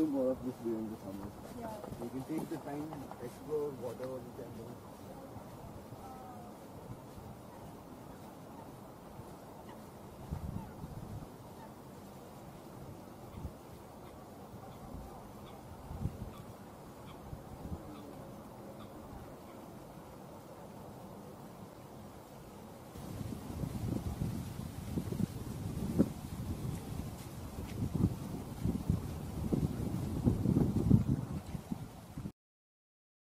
do more of this during the summer. Yeah. You can take the time, explore whatever you can do.